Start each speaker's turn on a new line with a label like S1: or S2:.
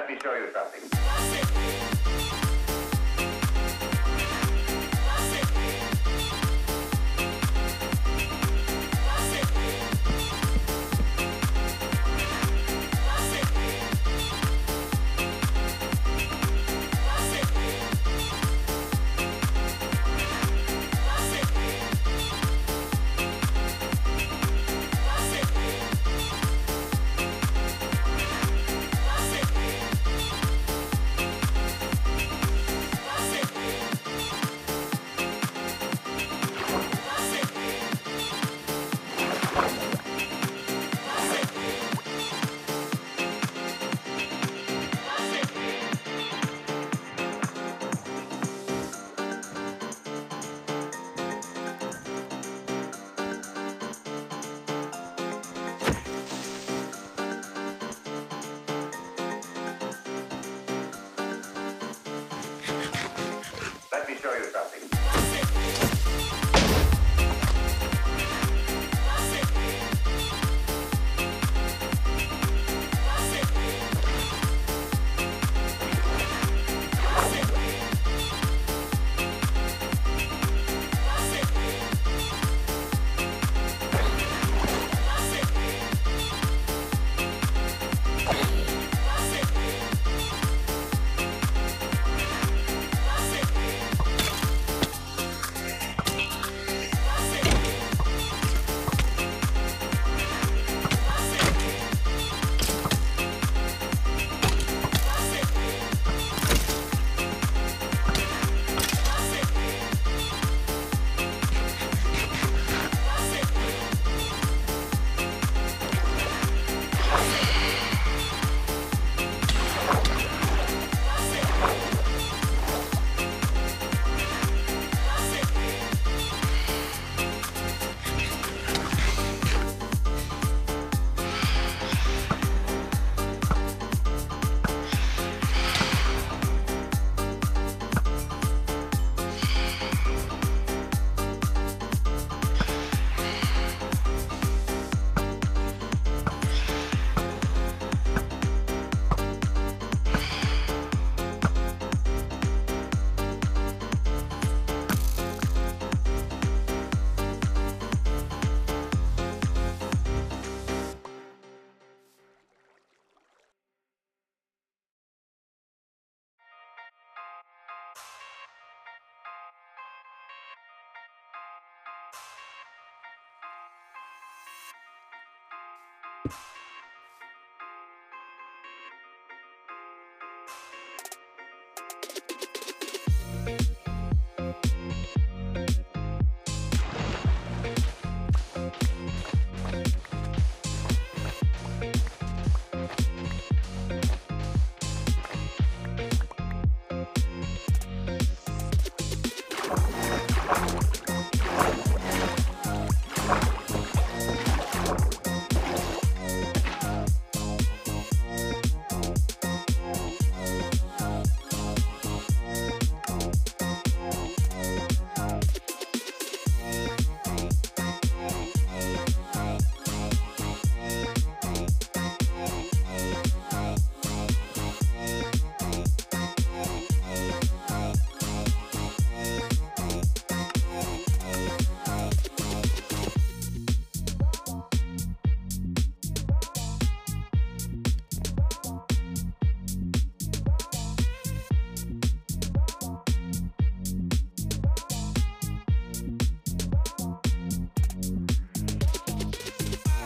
S1: Let me show you something. Show you something.